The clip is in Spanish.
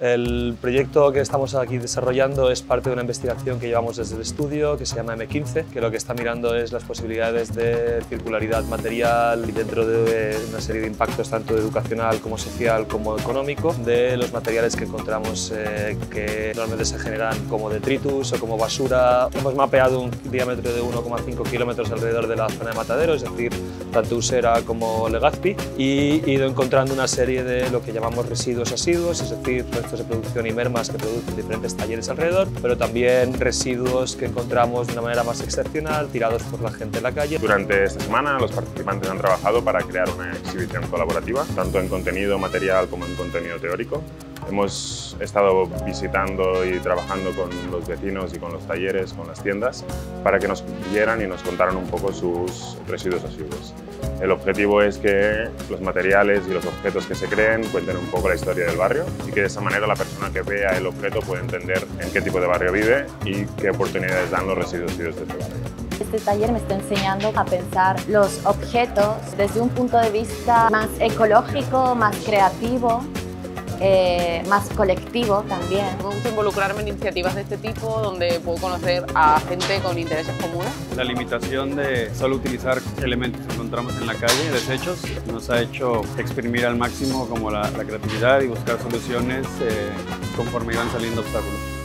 El proyecto que estamos aquí desarrollando es parte de una investigación que llevamos desde el estudio que se llama M15, que lo que está mirando es las posibilidades de circularidad material y dentro de una serie de impactos tanto educacional como social como económico de los materiales que encontramos eh, que normalmente se generan como detritus o como basura. Hemos mapeado un diámetro de 1,5 kilómetros alrededor de la zona de Matadero, es decir, tanto Usera como Legazpi, y ido encontrando una serie de lo que llamamos residuos asiduos, es decir, de producción y mermas que producen diferentes talleres alrededor, pero también residuos que encontramos de una manera más excepcional, tirados por la gente en la calle. Durante esta semana los participantes han trabajado para crear una exhibición colaborativa, tanto en contenido material como en contenido teórico. Hemos estado visitando y trabajando con los vecinos y con los talleres, con las tiendas, para que nos vieran y nos contaran un poco sus residuos asiduos. El objetivo es que los materiales y los objetos que se creen cuenten un poco la historia del barrio y que de esa manera la persona que vea el objeto pueda entender en qué tipo de barrio vive y qué oportunidades dan los residuos asiduos de este barrio. Este taller me está enseñando a pensar los objetos desde un punto de vista más ecológico, más creativo eh, más colectivo también. Me gusta involucrarme en iniciativas de este tipo donde puedo conocer a gente con intereses comunes. La limitación de solo utilizar elementos que encontramos en la calle, desechos, nos ha hecho exprimir al máximo como la, creatividad y buscar soluciones eh, conforme iban saliendo obstáculos.